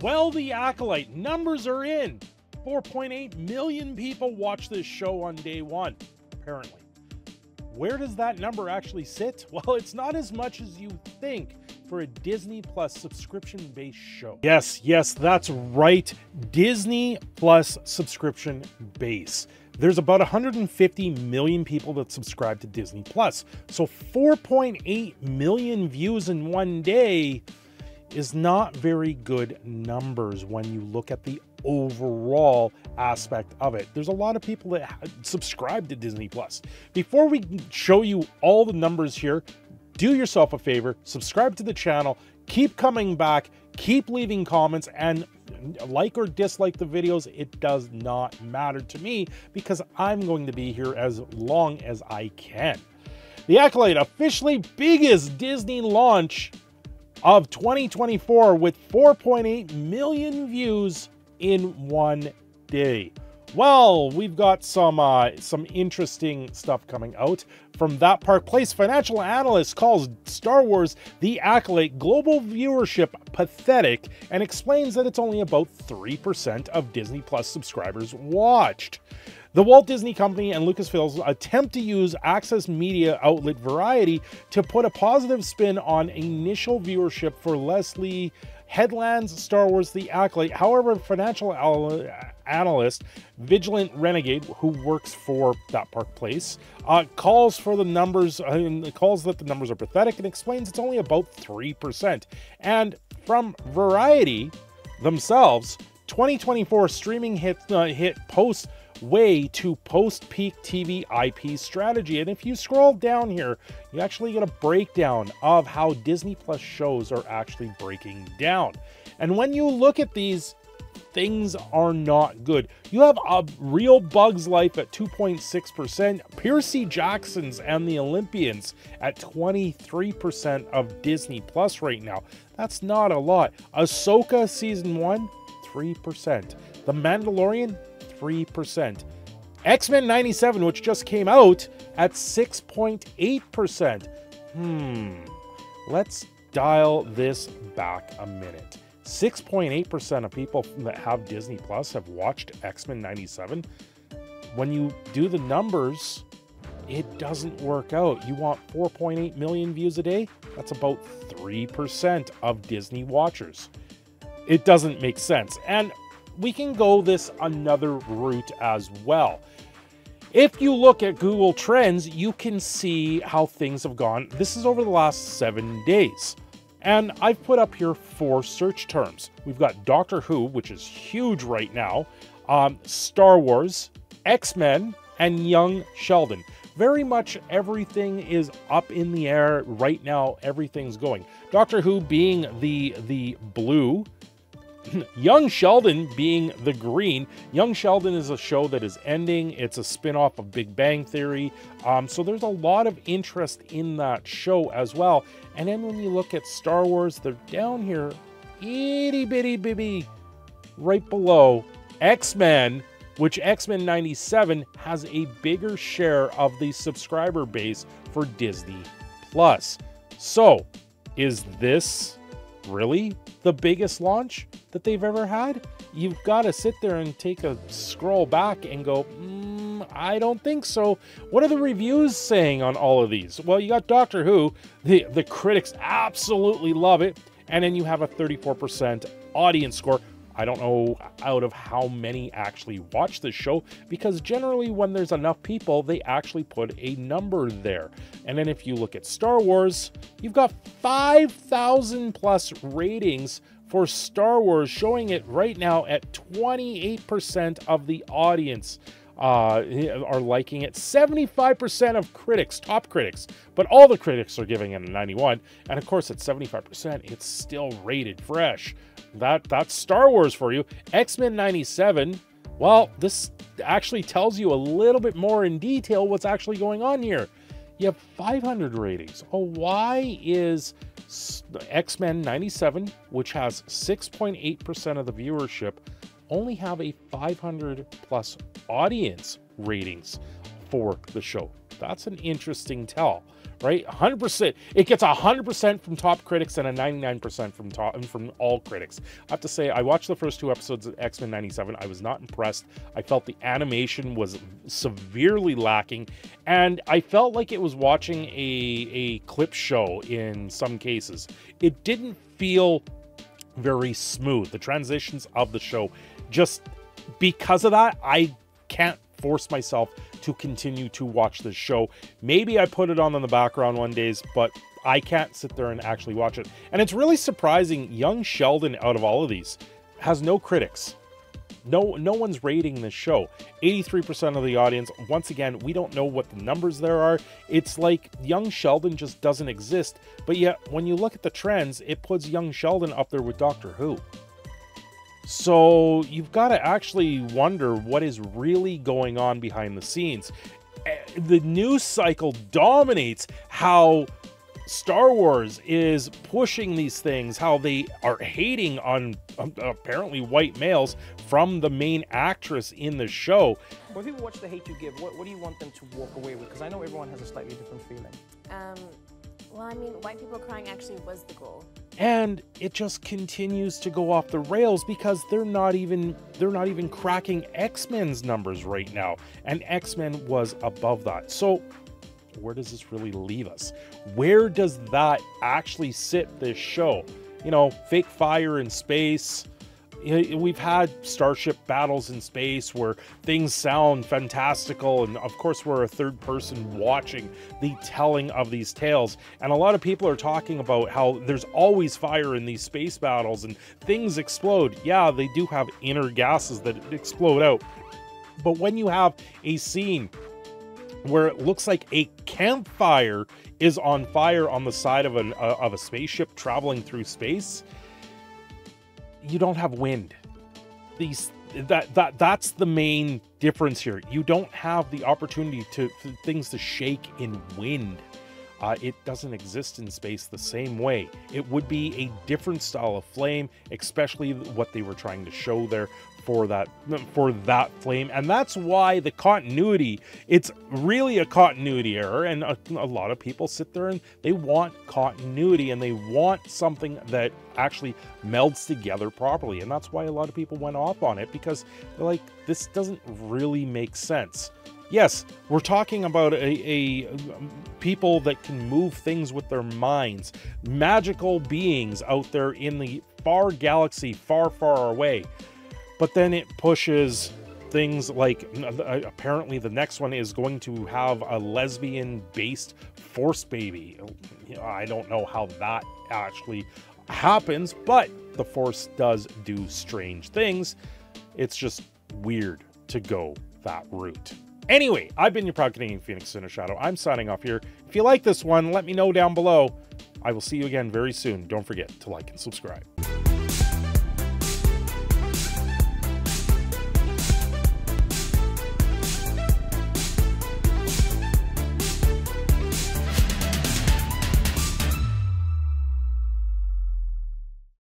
Well, The Acolyte numbers are in. 4.8 million people watch this show on day one, apparently. Where does that number actually sit? Well, it's not as much as you think for a Disney Plus subscription based show. Yes, yes, that's right. Disney Plus subscription base. There's about 150 million people that subscribe to Disney Plus. So 4.8 million views in one day is not very good numbers when you look at the overall aspect of it. There's a lot of people that subscribe to Disney Plus. Before we show you all the numbers here, do yourself a favor, subscribe to the channel, keep coming back, keep leaving comments, and like or dislike the videos, it does not matter to me because I'm going to be here as long as I can. The Acolyte, officially biggest Disney launch of 2024 with 4.8 million views in one day. Well, we've got some uh, some interesting stuff coming out from that Park Place. Financial analyst calls Star Wars The Acolyte global viewership pathetic and explains that it's only about 3% of Disney Plus subscribers watched. The Walt Disney Company and Lucasfilms attempt to use access media outlet Variety to put a positive spin on initial viewership for Leslye Headland's Star Wars The Acolyte. However, financial analyst Valiant Renegade, who works for that park place, uh, calls for the numbers, uh, calls that the numbers are pathetic and explains it's only about 3%. And from Variety themselves, 2024 streaming hit, uh, hit post way to post peak TV IP strategy. And if you scroll down here, you actually get a breakdown of how Disney Plus shows are actually breaking down. And when you look at these, things are not good. You have a real Bug's Life at 2.6%, Percy Jackson's and the Olympians at 23% of Disney Plus right now. That's not a lot. Ahsoka Season 1, 3%. The Mandalorian, 3%. X Men 97, which just came out, at 6.8%. Hmm, let's dial this back a minute. 6.8% of people that have Disney Plus have watched X Men 97. When you do the numbers, it doesn't work out. You want 4.8 million views a day? That's about 3% of Disney watchers. It doesn't make sense. And we can go this another route as well. If you look at Google Trends, you can see how things have gone. This is over the last seven days. And I've put up here four search terms. We've got Doctor Who, which is huge right now, um, Star Wars, X Men, and Young Sheldon. Very much everything is up in the air right now. Everything's going. Doctor Who being the the blue, Young Sheldon being the green. Young Sheldon is a show that is ending. It's a spin-off of Big Bang Theory. Um, so there's a lot of interest in that show as well. And then when you look at Star Wars, they're down here, itty bitty bitty, right below X-Men, which X-Men 97 has a bigger share of the subscriber base for Disney Plus. So, is this really the biggest launch that they've ever had, you've got to sit there and take a scroll back and go, mm, I don't think so. What are the reviews saying on all of these? Well, you got Doctor Who, the, the critics absolutely love it, and then you have a 34% audience score. I don't know out of how many actually watch this show because generally, when there's enough people, they actually put a number there. And then if you look at Star Wars, you've got 5,000 plus ratings for Star Wars, showing it right now at 28% of the audience. Uh, are liking it. 75% of critics, top critics, but all the critics are giving it a 91. And of course, at 75%, it's still rated fresh. That that's Star Wars for you. X-Men 97. Well, this actually tells you a little bit more in detail what's actually going on here. You have 500 ratings. Oh, why is X-Men 97, which has 6.8% of the viewership, only have a 500 plus audience ratings for the show? That's an interesting tell, right? 100%. It gets 100% from top critics and a 99% from top from all critics. I have to say, I watched the first two episodes of X Men 97. I was not impressed. I felt the animation was severely lacking, and I felt like it was watching a, a clip show in some cases. It didn't feel very smooth. The transitions of the show just because of that, I can't force myself to continue to watch this show. Maybe I put it on in the background one days, but I can't sit there and actually watch it. And it's really surprising. Young Sheldon, out of all of these, has no critics. No, no one's rating this show. 83% of the audience. Once again, we don't know what the numbers there are. It's like young Sheldon just doesn't exist. But yet, when you look at the trends, it puts young Sheldon up there with Doctor Who. So you've got to actually wonder what is really going on behind the scenes. Eh, the news cycle dominates how Star Wars is pushing these things, how they are hating on um, apparently white males from the main actress in the show. When people watch The Hate You Give, what, what do you want them to walk away with? Because I know everyone has a slightly different feeling. Um, well, I mean, white people crying actually was the goal. And it just continues to go off the rails because they're not even they're not even cracking X-Men's numbers right now. And X-Men was above that. So where does this really leave us? Where does that actually sit this show? You know, fake fire in space, we've had starship battles in space where things sound fantastical and of course we're a third person watching the telling of these tales. And a lot of people are talking about how there's always fire in these space battles and things explode. Yeah they do have inner gases that explode out. But when you have a scene where it looks like a campfire is on fire on the side of an uh, of a spaceship traveling through space you don't have wind. These that that that's the main difference here. You don't have the opportunity to things to shake in wind. Uh, it doesn't exist in space the same way. It would be a different style of flame, especially what they were trying to show there for that for that flame. And that's why the continuity it's really a continuity error. And a, a, lot of people sit there and they want continuity and they want something that actually melds together properly. And that's why a lot of people went off on it because they're like this doesn't really make sense. Yes we're talking about a, a people that can move things with their minds magical beings out there in the far galaxy far far away but then it pushes things like uh, apparently the next one is going to have a lesbian based force baby. I don't know how that actually happens, but the force does do strange things. It's just weird to go that route. Anyway, I've been your proud Canadian Phoenix Cindershadow. I'm signing off here. If you like this one, let me know down below. I will see you again very soon. Don't forget to like and subscribe.